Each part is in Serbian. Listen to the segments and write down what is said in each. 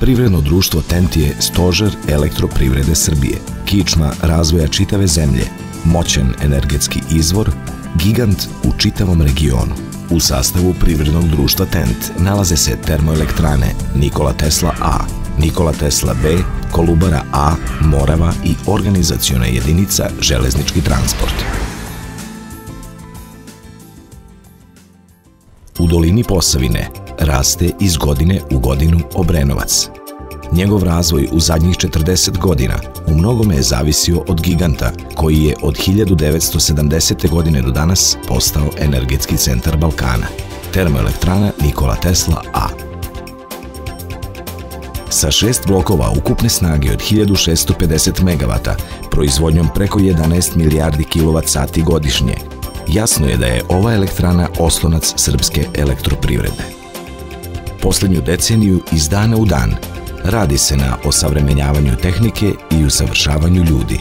Privredno društvo TENT je stožer elektroprivrede Srbije, kičma razvoja čitave zemlje, moćan energetski izvor, gigant u čitavom regionu. U sastavu privrednog društva TENT nalaze se termoelektrane Nikola Tesla A, Nikola Tesla B, Kolubara A, Morava i organizacijona jedinica Železnički transport. U dolini Posavine raste iz godine u godinu Obrenovac. Njegov razvoj u zadnjih 40 godina u mnogome je zavisio od giganta koji je od 1970. godine do danas postao energetski centar Balkana, termoelektrana Nikola Tesla A. Sa šest blokova ukupne snage od 1650 MW, proizvodnjom preko 11 milijardi kWh godišnje, jasno je da je ova elektrana oslonac srpske elektroprivrede. Poslednju deceniju iz dana u dan radi se na osavremenjavanju tehnike i usavršavanju ljudi.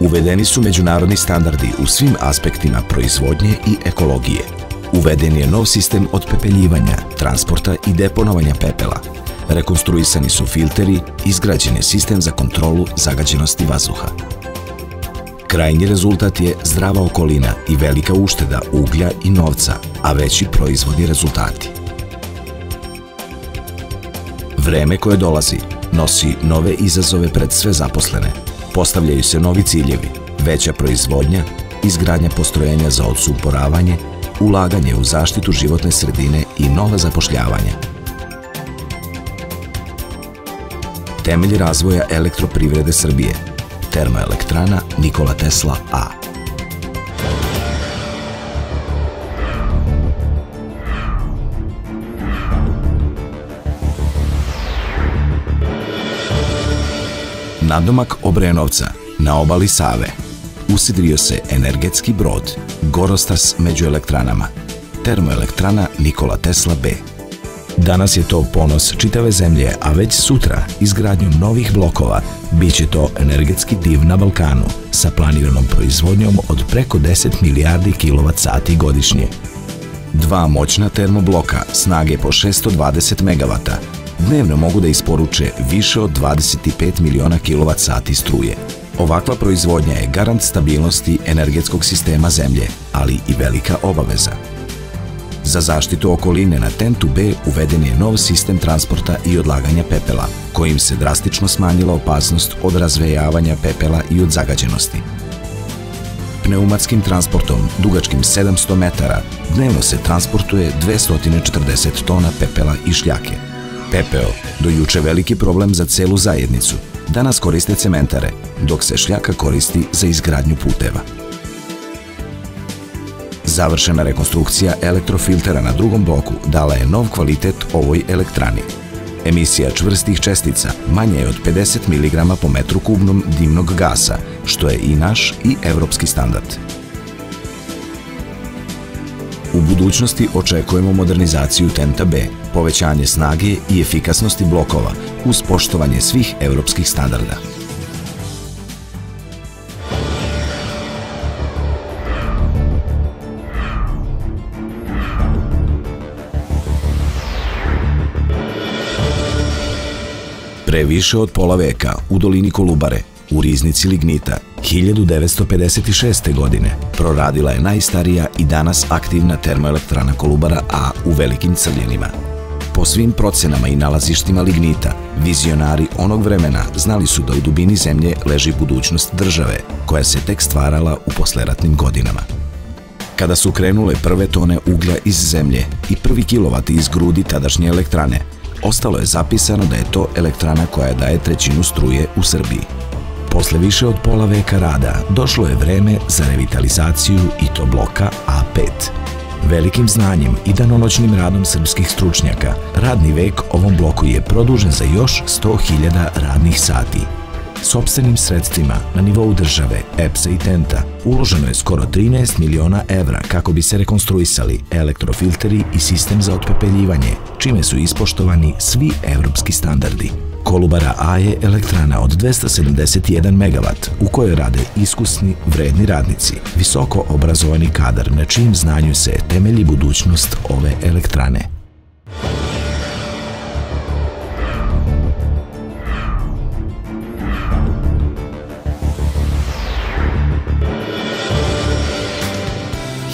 Uvedeni su međunarodni standardi u svim aspektima proizvodnje i ekologije. Uveden je nov sistem otpepeljivanja, transporta i deponovanja pepela. Rekonstruisani su filteri, izgrađen je sistem za kontrolu zagađenosti vazduha. Krajnji rezultat je zdrava okolina i velika ušteda uglja i novca, a veći proizvodni rezultati. Vreme koje dolazi nosi nove izazove pred sve zaposlene. Postavljaju se novi ciljevi, veća proizvodnja, izgradnja postrojenja za odsumporavanje, ulaganje u zaštitu životne sredine i nova zapošljavanja. Temelj razvoja elektroprivrede Srbije – Termoelektrana Nikola Tesla A. Nadomak Obrenovca, na obali Save, usidrio se energetski brod, Gorostas među elektranama, termoelektrana Nikola Tesla B. Danas je to ponos čitave zemlje, a već sutra, izgradnjom novih blokova, bit će to energetski div na Balkanu sa planiranom proizvodnjom od preko 10 milijardi kWh godišnje. Dva moćna termobloka snage po 620 MW dnevno mogu da isporuče više od 25 miliona kWh struje. Ovakva proizvodnja je garant stabilnosti energetskog sistema zemlje, ali i velika obaveza. Za zaštitu okoline na Tentu B uveden je nov sistem transporta i odlaganja pepela, kojim se drastično smanjila opasnost od razvejavanja pepela i od zagađenosti. Pneumatskim transportom, dugačkim 700 metara, dnevno se transportuje 240 tona pepela i šljake. Pepeo, do juče veliki problem za celu zajednicu, danas koriste cementare, dok se šljaka koristi za izgradnju puteva. Završena rekonstrukcija elektrofiltera na drugom bloku dala je nov kvalitet ovoj elektrani. Emisija čvrstih čestica manja je od 50 mg po metru kubnom dimnog gasa, što je i naš i evropski standard. U budućnosti očekujemo modernizaciju Tenta B, povećanje snage i efikasnosti blokova uz poštovanje svih evropskih standarda. Pre više od pola veka u dolini Kolubare, u riznici Lignita, 1956. godine proradila je najstarija i danas aktivna termoelektrana Kolubara A u velikim crljenima. Po svim procenama i nalazištima lignita, vizionari onog vremena znali su da u dubini zemlje leži budućnost države, koja se tek stvarala u posleratnim godinama. Kada su krenule prve tone uglja iz zemlje i prvi kilovati iz grudi tadašnje elektrane, ostalo je zapisano da je to elektrana koja daje trećinu struje u Srbiji. Posle više od pola veka rada došlo je vreme za revitalizaciju i to bloka A5. Velikim znanjem i danonoćnim radom srpskih stručnjaka, radni vek ovom bloku je produžen za još 100.000 radnih sati – Sopstvenim sredstvima na nivou države, EPS-a i Tenta uloženo je skoro 13 miliona evra kako bi se rekonstruisali elektrofilteri i sistem za otpepeljivanje, čime su ispoštovani svi evropski standardi. Kolubara A je elektrana od 271 MW u kojoj rade iskusni, vredni radnici, visoko obrazovani kadar na čijim znanju se temelji budućnost ove elektrane.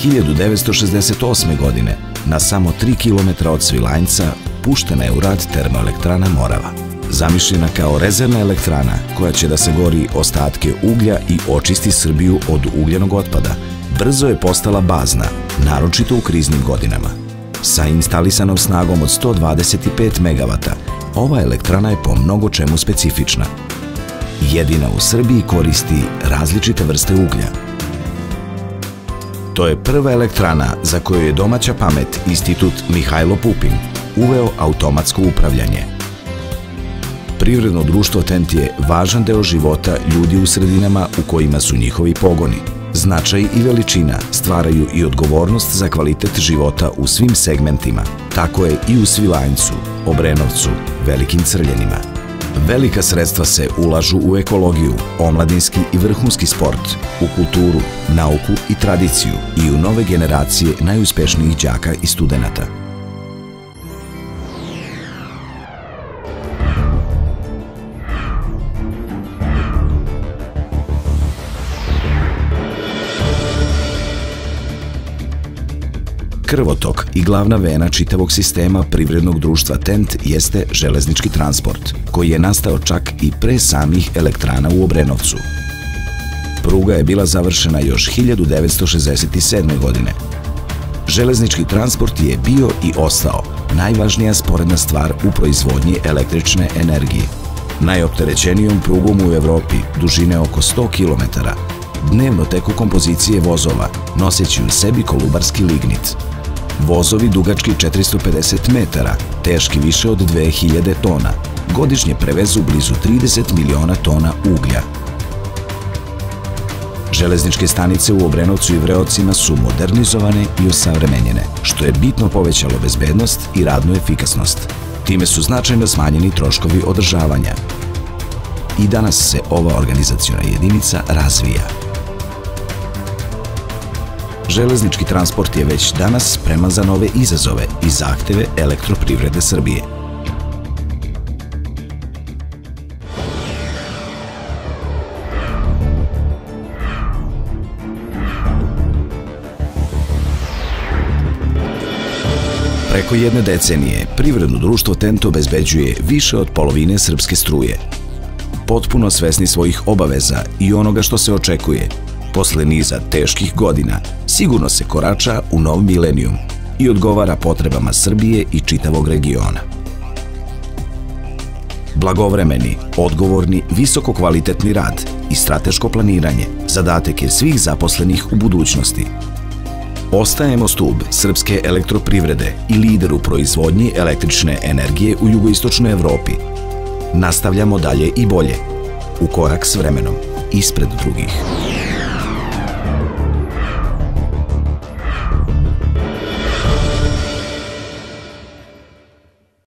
1968. godine na samo 3 km od Svilajnca puštena je u rad termoelektrana Morava. Zamišljena kao rezervna elektrana koja će da se gori ostatke uglja i očisti Srbiju od ugljenog otpada, brzo je postala bazna, naročito u kriznim godinama. Sa instalisanom snagom od 125 MW, ova elektrana je po mnogo čemu specifična. Jedina u Srbiji koristi različite vrste uglja. To je prva elektrana za koju je domaća pamet Institut Mihajlo Pupin uveo automatsko upravljanje. Privredno društvo Tent je važan deo života ljudi u sredinama u kojima su njihovi pogoni. Značaj i veličina stvaraju i odgovornost za kvalitet života u svim segmentima. Tako je i u Svilajncu, Obrenovcu, Velikim Crljenima. Velika sredstva se ulažu u ekologiju, omladinski i vrhunski sport, u kulturu, nauku i tradiciju i u nove generacije najuspešnijih đaka i studenta. Krvotok i glavna vena čitavog sistema privrednog društva TENT jeste železnički transport, koji je nastao čak i pre samih elektrana u Obrenovcu. Pruga je bila završena još 1967. godine. Železnički transport je bio i ostao najvažnija sporedna stvar u proizvodnji električne energije. Najopterećenijom prugom u Evropi, dužine oko 100 km, dnevno teku kompozicije vozova, noseći u sebi kolubarski lignit. Vozovi dugački 450 metara, teški više od 2000 tona, godišnje prevezu blizu 30 miliona tona uglja. Železničke stanice u Obrenovcu i Vreocima su modernizovane i osavremenjene, što je bitno povećalo bezbednost i radnu efikasnost. Time su značajno smanjeni troškovi održavanja. I danas se ova organizacijona jedinica razvija. Železnički transport je već danas spreman za nove izazove i zahteve elektroprivrede Srbije. Preko jedne decenije, privredno društvo Tento obezbeđuje više od polovine srpske struje. Potpuno svesni svojih obaveza i onoga što se očekuje, posle niza teških godina, sigurno se korača u nov milenijum i odgovara potrebama Srbije i čitavog regiona. Blagovremeni, odgovorni, visoko kvalitetni rad i strateško planiranje zadatek je svih zaposlenih u budućnosti. Ostajemo stub srpske elektroprivrede i lider u proizvodnji električne energije u jugoistočnoj Evropi. Nastavljamo dalje i bolje, u korak s vremenom, ispred drugih.